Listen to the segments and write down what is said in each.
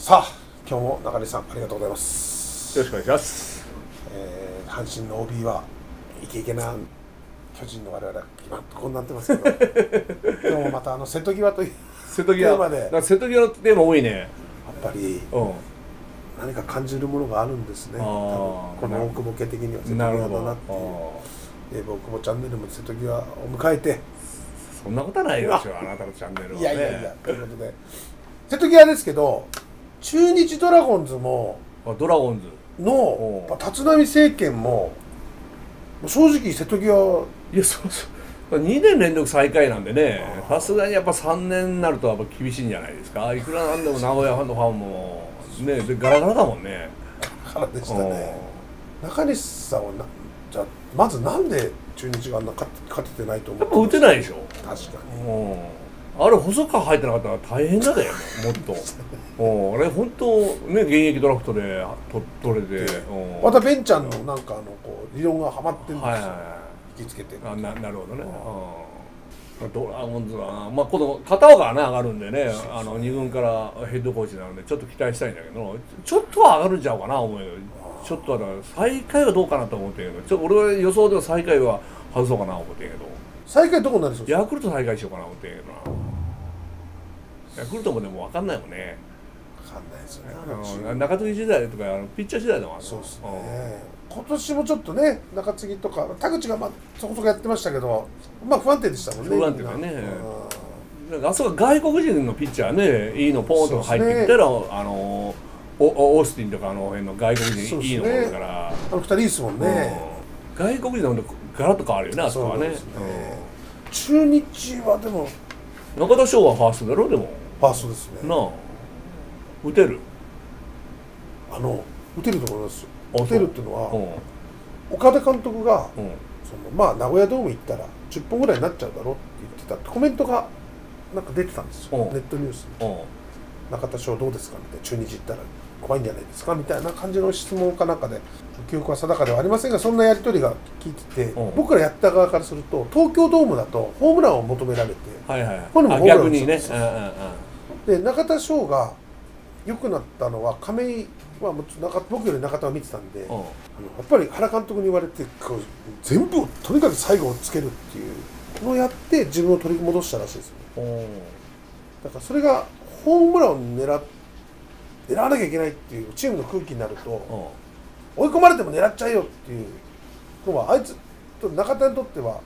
さあ今日も中根さんありがとうございます。よろしくお願いします。えー阪神の OB はイケイケな巨人の我々は今こうなってますけど。今日もまたあの瀬戸際という瀬戸際。テーマで。瀬戸際のテーマ多いね。やっぱりう何か感じるものがあるんですね。この大久保家的には瀬戸ん。際だなっていう。大久保チャンネルも瀬戸際を迎えて。ーそんなことはないでしょ、あなたのチャンネルは、ね。いやいやいやということで。瀬戸際ですけど中日ドラゴンズもあドラゴンズ。の立浪政権も正直瀬戸際いや、そうそう。2年連続最下位なんでね、さすがにやっぱ3年になるとやっぱ厳しいんじゃないですか。いくらなんでも名古屋ファンのファンも、ね、でガラガラだもんね。からでしたね中西さんはなじゃあまずなんで中日があんな勝て勝ててないと思やっぱ打てないでしょ。確かにうんあれ細川入ってなかったら大変だねもっと。うんあれ本当ね現役ドラフトでと取れてうん。またベンちゃんのなんかあのこう理論がはまってるんですよ、はいはいは引きつけていあななるほどね。うん。ドラゴンズはなまあこの片岡がね上がるんでねあの2軍からヘッドコーチなのでちょっと期待したいんだけどちょっとは上がるんちゃうかな思うよ。ちょっとは最下位はどうかなと思ってるけどちょっと俺は予想では最下位は外そうかな思ってるけど最下位どこになりそうですか？ヤクルト最下位しようかな思ってんけどな。ヤクルトもでも分かんないもんね。分かんないですよね。あの中継ぎ時代とかあのピッチャー時代だもんそうですね。今年もちょっとね中継ぎとか田口がまあそこそこやってましたけどまあ不安定でしたもんね不安定だね。あそこ外国人のピッチャーねいいのポーンと入ってきたら、あのおおオースティンとかあの辺の外国人いいのもいるから、あの二人いいですもんね、うん。外国人のガラッと変わるよねあそこはね。そうですね中日はでもうん中田翔はファーストだろでも。ファーストですね。なあ。打てる？あの打てると思いますよ。あ打てるっていうのはうん。岡田監督がうん。そのまあ名古屋ドーム行ったら10本ぐらいになっちゃうだろうって言ってたってコメントがなんか出てたんですよ。うん。ネットニュースに。うん。中田翔どうですかみたいな中日行ったら怖いんじゃないですか？みたいな感じの質問かなんかで記憶は定かではありませんがそんなやり取りが聞いててうん。僕らやった側からすると東京ドームだとホームランを求められてはいはい。これもあホームラン逆にね。そううんうんうん。で中田翔が良くなったのは亀井はもう中僕より中田を見てたんで、あのやっぱり原監督に言われてこう全部をとにかく最後をつけるっていうのをやって自分を取り戻したらしいですよ。うんうん。だからそれがホームランを狙っ狙わなきゃいけないっていうチームの空気になるとうん。追い込まれても狙っちゃえよっていうのはあいつと中田にとっては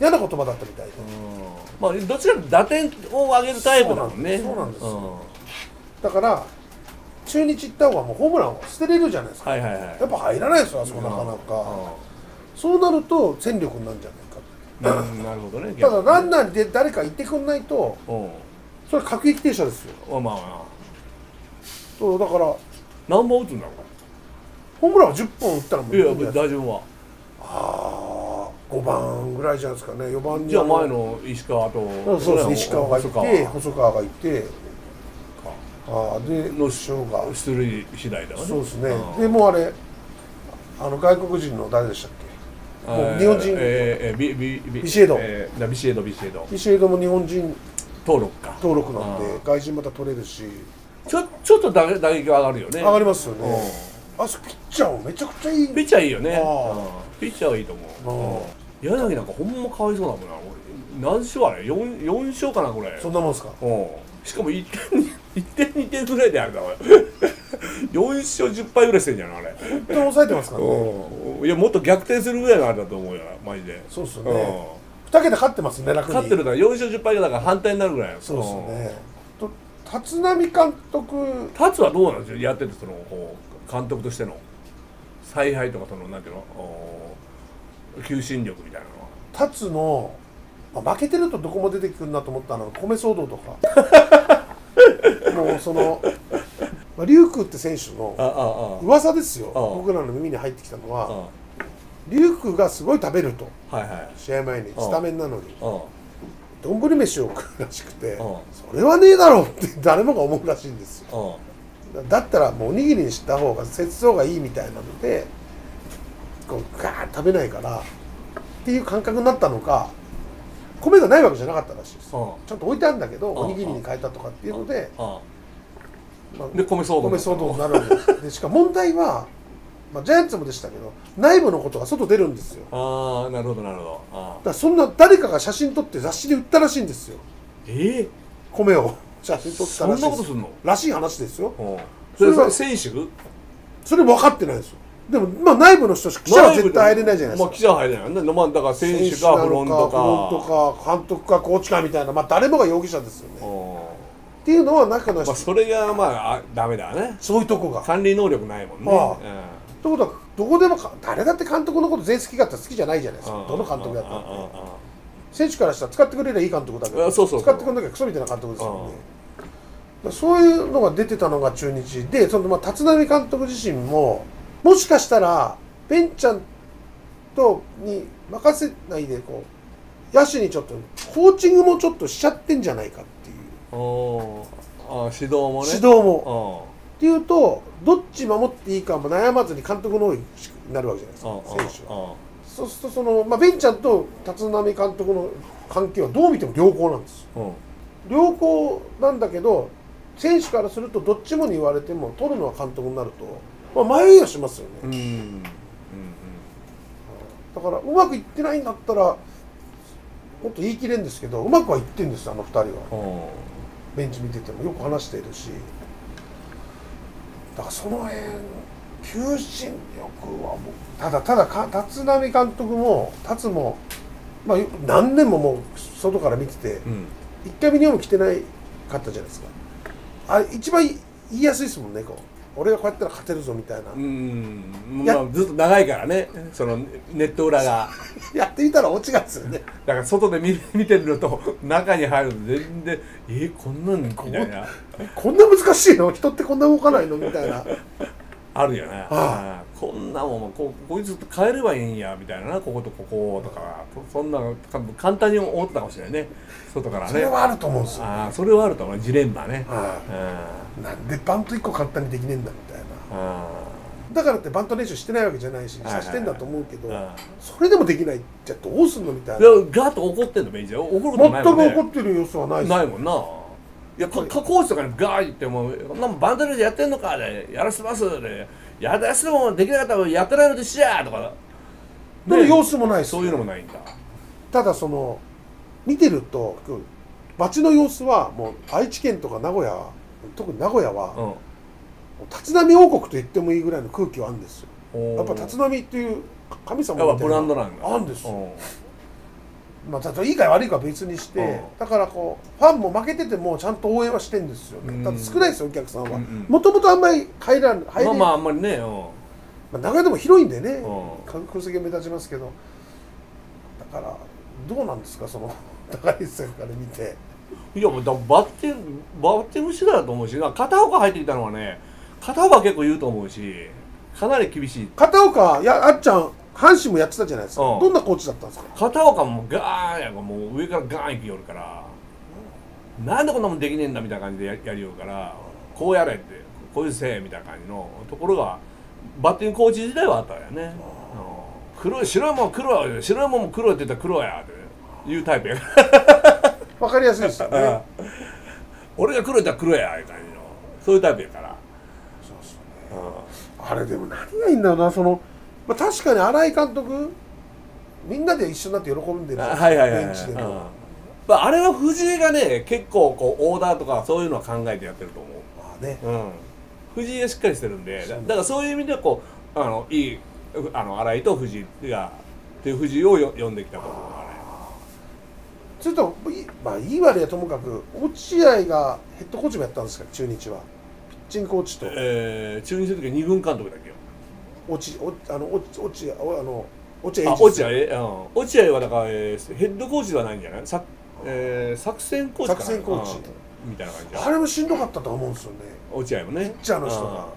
嫌な言葉だったみたいで、まあどちらかというと打点を上げるタイプだもんね。そうなんですそうなん。だから中日行った方がもうホームランを捨てれるじゃないですか、はいはいはい。やっぱ入らないですよあそこなかなか、そうなると戦力になるんじゃないかなるほどねただランナナーにで誰か行ってくんないとうん。それ各駅停車ですよ。まあまあそうだから。何本打つんだろホームランは10本打ったらもうういやいいんじゃないですか打順は。ああ5番ぐらいじゃないですかね。4番にじゃあ前の石川とそうです石川がい細川て細川がいて。か。ああでの塩が。出塁次第だわね。そうですね。ん。でもうあれあの外国人の誰でしたっけ？もう日本人。えーえービビビ。ビシエド。えービシエドビシエド。ビシエドも日本人登録か。登録なんでうん。外人また取れるしちょちょっと打打撃が上がるよね。上がりますよね。うあそこピッチャーもめちゃくちゃいい。ピッチャーいいよね。ピッチャーはいいと思う。うん。柳なんかほんまかわいそうだもんな。俺何勝あれ？4, 4勝かなこれ。そんなもんですか？うん。しかも1点1 点2点ぐらいであるだ俺4 勝10敗ぐらいしてんじゃんあれ。本当に抑えてますか？らねうん。いやもっと逆転するぐらいのあれだと思うよ。マジで。そうっすようん。ね2桁勝ってますね楽に。勝ってるから4勝10敗がだから反対になるぐらいそうですよね。と立浪監督。タツはどうなんですよやっててその監督としての。采配とかそのなんていうのお求心力みたいなのは。立つの、まあ、負けてるとどこも出てくるなと思ったのは米騒動とか。もうその、まあ、リュウクって選手の噂ですよ。僕らの耳に入ってきたのはあリュウクがすごい食べると。はいはい。試合前にスタメンなのにあ丼飯を食うらしくてあそれはねえだろうって誰もが思うらしいんですよ。あだったらもうおにぎりにした方が節操がいいみたいなのでこうガーッ食べないからっていう感覚になったのか米がないわけじゃなかったらしいです。あちゃんと置いてあるんだけどあおにぎりに変えたとかっていうのであまあで米騒動米騒動になるわけです。でしかも問題は、まあ、ジャイアンツもでしたけど内部のことが外出るんですよ。だああなるほどなるほど。あからそんな誰かが写真撮って雑誌で売ったらしいんですよ。ー？え米を。写真撮ったらしいなことすんの？らしい話ですよ。うん。それはそれは選手？それ分かってないですよ。でも、まあ、内部の人記者は絶対入れないじゃないですか。まあ記者は入れないよね。まあだから選手かフロントかフロントか監督かコーチかみたいな、まあ、誰もが容疑者ですよね。うん。っていうのは中の人、まあそれがまああダメだね。そういうとこが。管理能力ないもんね、あ。ということはどこでもか誰だって監督のこと全員好きかって好きじゃないじゃないですうん。かどの監督だったら。選手からしたら使ってくれりゃいい監督だけどあそうそうそう。使ってくれなきゃクソみたいな監督ですよね。そういうのが出てたのが中日でそのまあ立浪監督自身ももしかしたらベンちゃんとに任せないでこう野手にちょっとコーチングもちょっとしちゃってんじゃないかっていう。おー。あ指導もね。指導も。もっていうとどっち守っていいかも悩まずに監督の方になるわけじゃないですか選手は。そうするとその、まあ、ベンちゃんと立浪監督の関係はどう見ても良好なんですうんうん。良好なんだけど選手からするとどっちもに言われても取るのは監督になると、まあ、迷いはしますよね、うん。うんだからうまくいってないんだったらもっと言い切れんですけどうまくはいってんですあの2人は。ベンチ見てても。よく話しているしだからその辺求心力はもうただただか立浪監督も達も、まあ、何年ももう外から見ててうん。一回見にも来てないかったじゃないですか。あ一番言いやすいですもんねこう俺がこうやったら勝てるぞみたいな、うんやまあずっと長いからね。そのネット裏が。やってみたらオチがですよね。だから外で見 見てるのと中に入ると全然えー、こんなんみたいな こんな難しいの？人ってこんな動かないの？みたいなあるよね、あこんなもんここいつ変えればいいんやみたいなこことこことかそんなか簡単に思ってたかもしれないね。外からね。それはあると思うんですよ、ああそれはあると思う。ジレンマね。はなんでバント1個簡単にできねえんだみたいな。あだからってバント練習してないわけじゃないしはしてんだと思うけど、あそれでもできないじゃどうすんのみたいでなガーッと怒ってんのベンチで怒ること全くないもんね。怒ってる様子はないないもんないやかかコーチとかにガーッ言っても「こんなもんバンド練習やってんのか」で「やらせてます」で「やらせてもできなかったらやってないのと一緒や」とか。ねでも様子もないそういうのもないんだ。ただその見てると街の様子はもう愛知県とか名古屋特に名古屋は、うん。立浪王国と言ってもいいぐらいの空気はあるんですよ。やっぱ立浪っていう神様みたいブランドなんだ。あるんですよ、うんまあ、いいか悪いかは別にして、うん。だからこうファンも負けててもちゃんと応援はしてんですよね、うん。ただ少ないですよお客さんは。もともとあんまり入らん入れまあまああんまりね、うん。まあ、名古屋でも広いんでねうん。空席が目立ちますけど。だからどうなんですかその 高市さんから見て。いやもうだバッティングバッティング次第だと思うしな片岡入ってきたのはね片岡結構言うと思うしかなり厳しい。片岡やあっちゃん阪神もやってたじゃないですか、うん。どんなコーチだったんですか？片岡もガーンやんかもう上からガーン行きよるからなんでこんなもんできねえんだみたいな感じでややりよるからこうやれってこういうせえみたいな感じのところがバッティングコーチ時代はあったよね、うん。黒い白いもん黒い白いもんも黒いって言ったら黒やっていうタイプやから。わかりやすいですよね。俺が黒いって言ったら黒やいう感じの。そういうタイプやから。そうそうあれでも何がいいんだろうなその、まあ、確かに新井監督みんなで一緒になって喜んでるあはいはいはい、ベンチでうん。も、まあ、あれは藤井がね結構こうオーダーとかそういうのは考えてやってると思う。まあね。うん、藤井がしっかりしてるんでだだからそういう意味ではこうあのいいあの新井と藤井がっていう藤井をよ呼んできたと思うあちょっといまあいい悪いはともかく落合がヘッドコーチもやったんですか中日は。ピッチングコーチと。れ、えー、中日の時は二軍監督だっけ？よ落ちおあの落ち落合おあの落合あ英二落合えうん。落合はだから、えーヘッドコーチではないんじゃない？さ、えー、作戦コーチ作戦コーチ。うん。みたいな感じあれもしんどかったと思うんですよね。落合もね。ピッチャーの人が。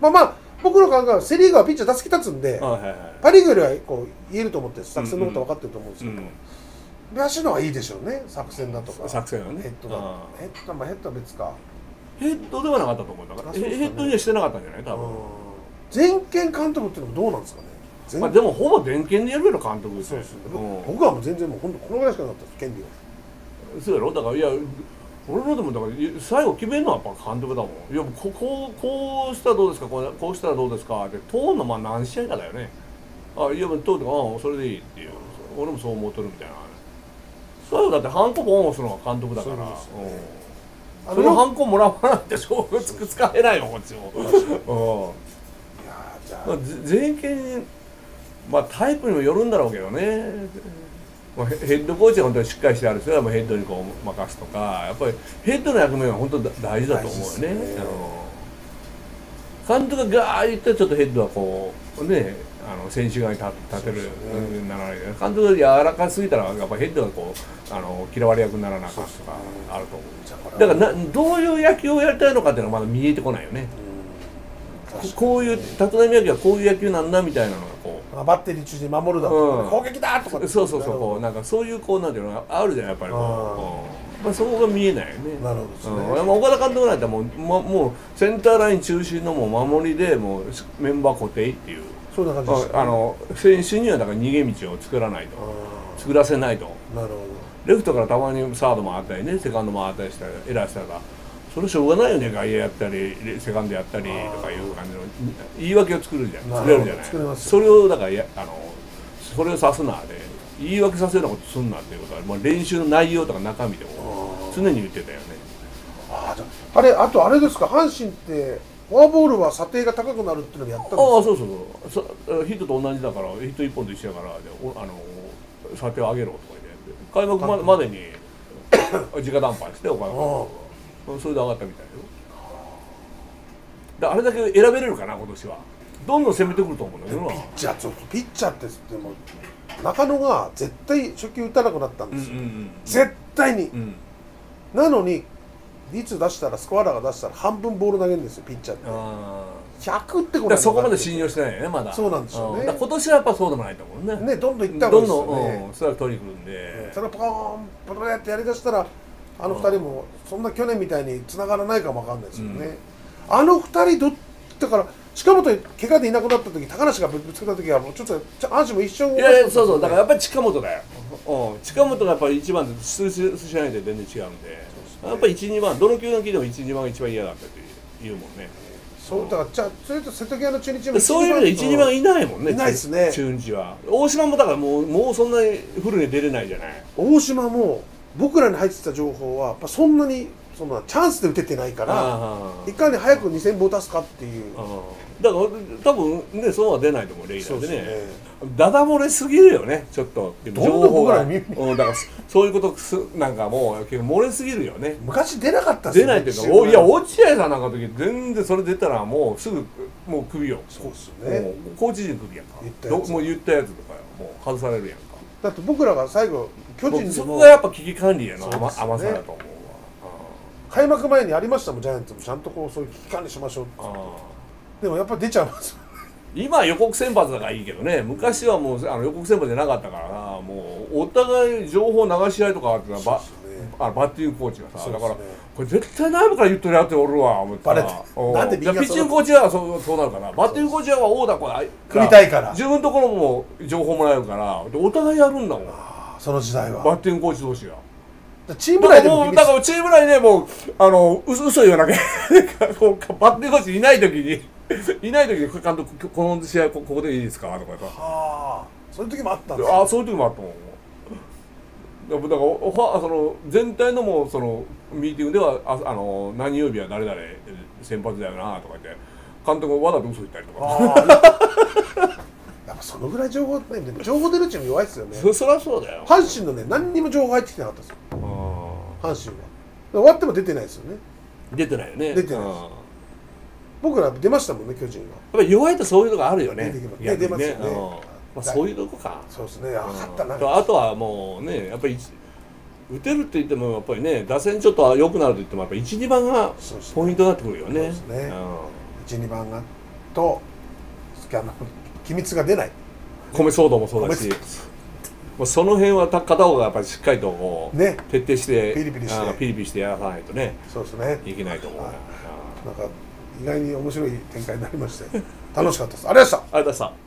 まあまあ僕の考えはセ・リーグはピッチャー打席立つんであはいはいはい。パ・リーグよりはこう言えると思って作戦のことは分かってると思うんですけど、うん。で足のはいいでしょうね。作戦だとか。作戦はね。ヘッドだあヘッドまあヘッドは別か。ヘッドではなかったと思うんだから、ね。ヘッドにはしてなかったんじゃない？多分、全権監督っていうのもどうなんですかね？全まあ、でもほぼ電検でやるような監督ですよ。そうん。僕はもう全然もう本当このぐらいしかなかったです権利は。そうやろ？だからいや俺のでもだから最後決めるのはやっぱ監督だもん。いやここうこうしたらどうですか？こうこうしたらどうですか？って通るのまあ何試合かだよね。あいや通ってああそれでいいっていう。俺もそう思っとるみたいな。最後だってハンコポン押すのは監督だから。そうそのハンコもらわないって勝負つく使えないよこっちも、うんまあ、ぜ全権まあタイプにもよるんだろうけどね、まあ、ヘヘッドコーチが本当にしっかりしてある人はもうヘッドにこう任すとか。やっぱりヘッドの役目は本当だ大事だと思うよね。ね。あの監督がガーッ言ったらちょっとヘッドはこうねあの選手側に立立てるねうんならない監督が柔らかすぎたらやっぱヘッドがこうあの嫌われ役にならなかったとかあると思う。じゃあこれだはからなどういう野球をやりたいのかっていうのはまだ見えてこないよね。うんこういう立浪野球はこういう野球なんだみたいなのがこう。あバッテリー中心に守るだとか、うん。攻撃だとかそうそうそうこうななんかそういうこうなんていうのあるじゃんやっぱりこう、まあ、そこが見えないよね。なるほどですね。うん。まあ岡田監督なんてもう,、ま、もうセンターライン中心のもう守りでもうメンバー固定っていう。そんな感じですああの選手にはだから逃げ道を作らないと。あ作らせないと。ーなるほレフトからたまにサード回ったりねセカンド回ったりしたらエラーしたらそれしょうがないよね。外野やったりセカンドやったりとかいう感じの言い訳を作るじゃん。なるほど。作れるじゃない。それをだからやあのそれをさすなで言い訳させるようなことすんなっていうことは、まあ、練習の内容とか中身でもあ常に言ってたよね。あああれあとあれですか？阪神ってフォアボールは査定が高くなるっていうのもやったんですか？ああそうそうそう。そヒットと同じだからヒット1本と一緒やからあの査定を上げろとか言って。開幕ままでに直談判して岡田監督がそれで上がったみたいよ。であれだけ選べれるかな今年は。どんどん攻めてくると思うんだけどな。ピッチャーちょっとピッチャーってでも中野が絶対初球打たなくなったんですよ、絶対にうんうん。なのに率出したらスコアラーが出したら半分ボール投げるんですよピッチャーって。あ100ってこあだからそこまで信用してないよねまだ。そうなんですよね。だから今年はやっぱそうでもないと思うね。ねどんどんいった方がいいどんどん、ですよねうん、それは取り組んで、それをポーンポロやってやりだしたらあの二人もそんな去年みたいに繋がらないかもわかんないですよね、あの二人どだから近本怪我でいなくなった時高梨がぶつけた時はもうちょっとちょ阪神も一瞬い。やいやそうそうだからやっぱり近本だよ、うん、近本がやっぱり一番で数字数字ないで全然違うんでやっぱり12番どの球団聞いても12番が一番嫌だったって言うもんね。そうだからじゃあそれと瀬戸際の中日もそういう意味で12番いないもんねいないですね。中日は。大島もだからもうもうそんなにフルに出れないじゃない。大島も僕らに入ってた情報はやっぱそんなにそんなチャンスで打ててないからあいかに早く2000本出すかっていう。あだから多分ねそうは出ないと思うレイダーでね。そうですね。ダダ漏れすぎるよねちょっと。どんどんうん、だからそういうことすなんかもう結構漏れすぎるよね。昔出なかったっす出ないっていうかおいや落合さんなんかの時全然それ出たらもうすぐもう首よそうですもね。うコーチ陣首やんか。もう言ったやつとかよ。もう外されるやんかだって僕らが最後巨人そこがやっぱ危機管理やの甘そうですよね。甘さだと思うわ。開幕前にありましたもんジャイアンツもちゃんとこうそういう危機管理しましょうって。でもやっぱり出ちゃいます今は予告先発だからいいけどね。昔はもうあの予告先発じゃなかったからな。もうお互い情報流し合いとかあってね。あのバッティングコーチがさ、ね。だからこれ絶対内部から言っとるやっておるわ思ってバレてう。んなんでピッチングコーチはそうそうなるかな。バッティングコーチは大田こら組みたいから。自分のところも情報もらえるからでお互いやるんだもん。その時代は。バッティングコーチ同士が。チーム内でもだからチーム内でもうあのう嘘言わなきゃ こうバッティングコーチいない時に。いない時に監督この試合こここでいいですか？とかさ。はあ。そういう時もあったんですよああそういう時もあったもんだからだからおおその全体のもうそのミーティングではああの何曜日は誰々先発だよなとか言って監督がわざと嘘言ったりとか。やっぱそのぐらい情報ねでも情報出るチーム弱いですよね。そそりゃそうだよ。阪神のね何にも情報入ってきてなかったですよ。うん阪神は。終わっても出てないですよね。出てないよね。出てないうん僕ら出ましたもんね巨人は。やっぱり弱いとそういうのがあるよね。出てきます。逆に出ますよね。うんまあ、そういうとこか。そうですね。あ勝ったなうん。あとはもうねやっぱり一打てるって言ってもやっぱりね打線ちょっと良くなると言ってもやっぱ12番がポイントになってくるよね。そうですね。12番がとあの機密が出ない。うん、米騒動もそうだし米もうその辺はた片方がやっぱりしっかりとこう、ね。徹底してピリピリして。あピリピリしてやらさないとね。そうですね。いけないと思う。な、んか意外に面白い展開になりまして。楽しかったです。ありがとうございました。ありがとうございました